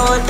amor